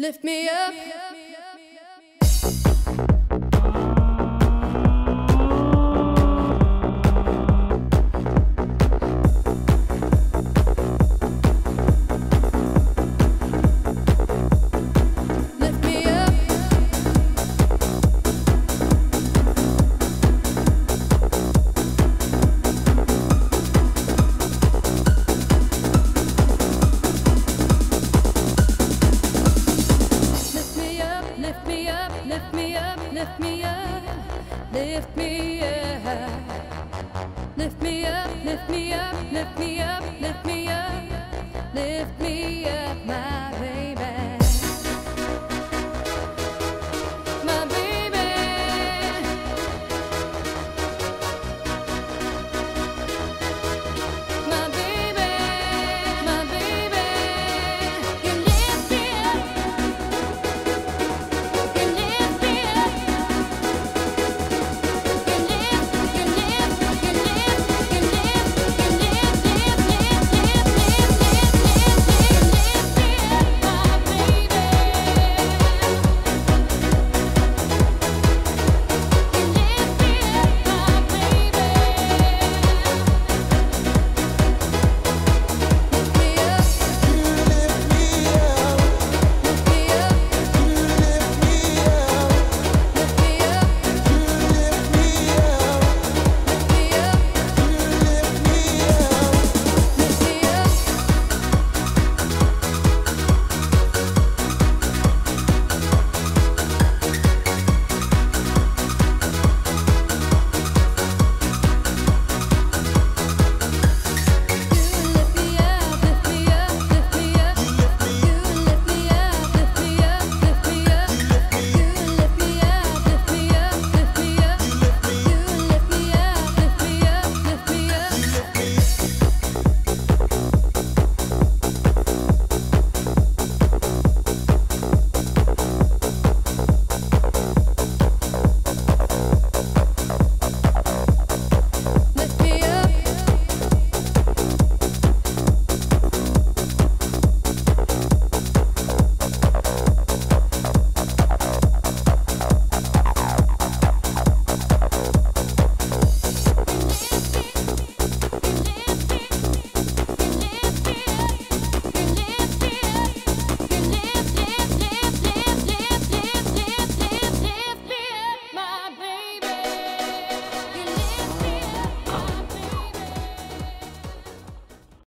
Lift me up. Lift lift me up, lift me up, lift me up. Lift me up, lift me up, lift me up, lift me up, lift me up, my